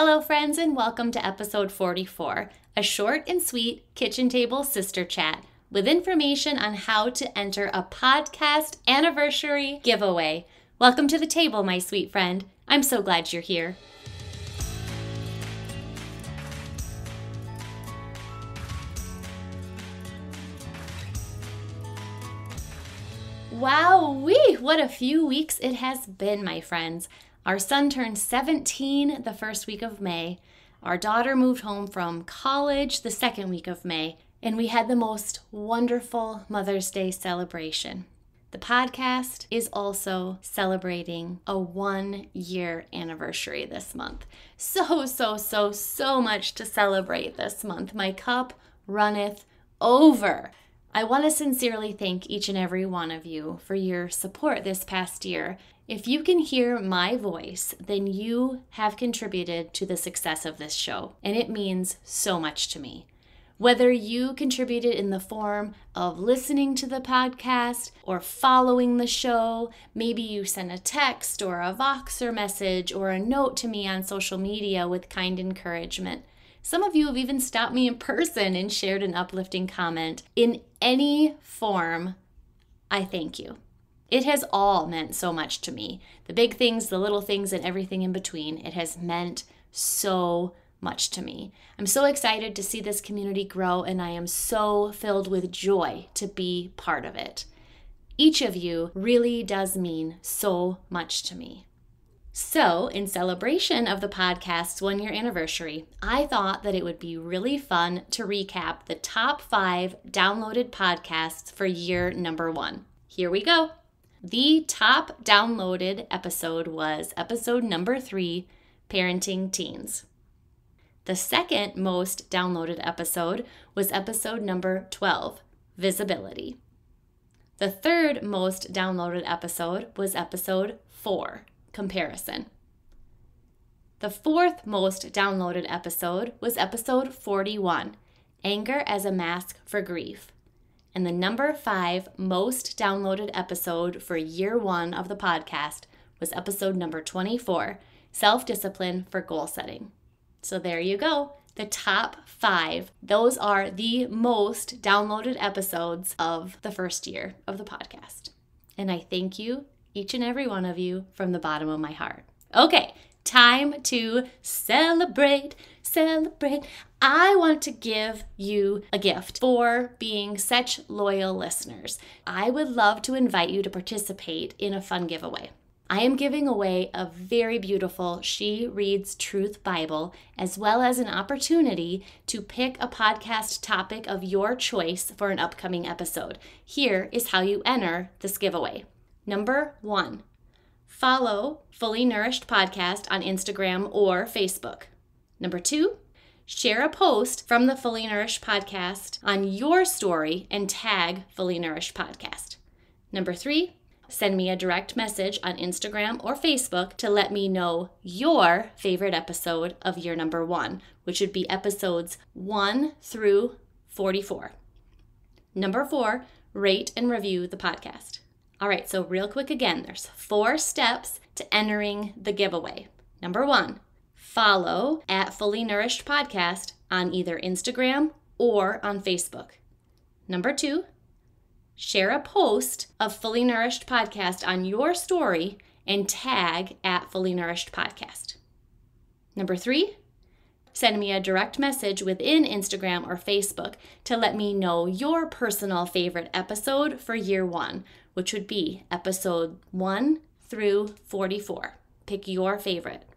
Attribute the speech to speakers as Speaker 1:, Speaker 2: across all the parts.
Speaker 1: Hello, friends, and welcome to episode 44, a short and sweet kitchen table sister chat with information on how to enter a podcast anniversary giveaway. Welcome to the table, my sweet friend. I'm so glad you're here. Wow, wee! What a few weeks it has been, my friends. Our son turned 17 the first week of May. Our daughter moved home from college the second week of May, and we had the most wonderful Mother's Day celebration. The podcast is also celebrating a one year anniversary this month. So, so, so, so much to celebrate this month. My cup runneth over. I want to sincerely thank each and every one of you for your support this past year. If you can hear my voice, then you have contributed to the success of this show, and it means so much to me. Whether you contributed in the form of listening to the podcast or following the show, maybe you sent a text or a Voxer message or a note to me on social media with kind encouragement. Some of you have even stopped me in person and shared an uplifting comment. In any form, I thank you. It has all meant so much to me. The big things, the little things, and everything in between. It has meant so much to me. I'm so excited to see this community grow, and I am so filled with joy to be part of it. Each of you really does mean so much to me. So, in celebration of the podcast's one year anniversary, I thought that it would be really fun to recap the top five downloaded podcasts for year number one. Here we go. The top downloaded episode was episode number three Parenting Teens. The second most downloaded episode was episode number 12 Visibility. The third most downloaded episode was episode 4 comparison. The fourth most downloaded episode was episode 41 Anger as a Mask for Grief. And the number five most downloaded episode for year one of the podcast was episode number 24 Self Discipline for Goal Setting. So there you go. The top five. Those are the most downloaded episodes of the first year of the podcast. And I thank you each and every one of you from the bottom of my heart. Okay, time to celebrate, celebrate. I want to give you a gift for being such loyal listeners. I would love to invite you to participate in a fun giveaway. I am giving away a very beautiful She Reads Truth Bible, as well as an opportunity to pick a podcast topic of your choice for an upcoming episode. Here is how you enter this giveaway. Number one, follow Fully Nourished Podcast on Instagram or Facebook. Number two, share a post from the Fully Nourished Podcast on your story and tag Fully Nourished Podcast. Number three, send me a direct message on Instagram or Facebook to let me know your favorite episode of year number one, which would be episodes one through 44. Number four, rate and review the podcast. All right, so real quick again, there's four steps to entering the giveaway. Number one, follow at Fully Nourished Podcast on either Instagram or on Facebook. Number two, share a post of Fully Nourished Podcast on your story and tag at Fully Nourished Podcast. Number three, send me a direct message within Instagram or Facebook to let me know your personal favorite episode for year one, which would be episode 1 through 44. Pick your favorite.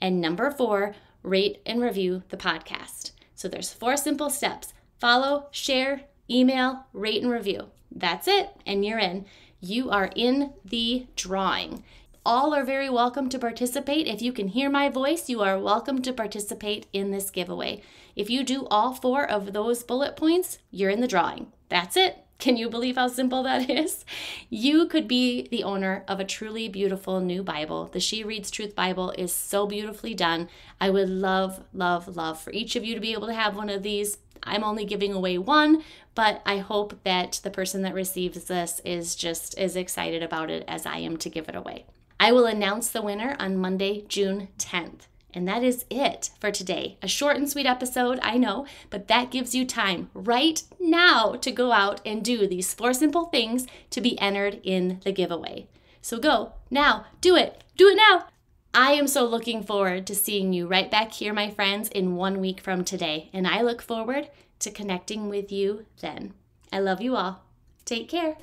Speaker 1: And number four, rate and review the podcast. So there's four simple steps follow, share, email, rate, and review. That's it, and you're in. You are in the drawing. All are very welcome to participate. If you can hear my voice, you are welcome to participate in this giveaway. If you do all four of those bullet points, you're in the drawing. That's it. Can you believe how simple that is? You could be the owner of a truly beautiful new Bible. The She Reads Truth Bible is so beautifully done. I would love, love, love for each of you to be able to have one of these. I'm only giving away one, but I hope that the person that receives this is just as excited about it as I am to give it away. I will announce the winner on Monday, June 10th. And that is it for today. A short and sweet episode, I know, but that gives you time right now to go out and do these four simple things to be entered in the giveaway. So go now, do it, do it now. I am so looking forward to seeing you right back here, my friends, in one week from today. And I look forward to connecting with you then. I love you all. Take care.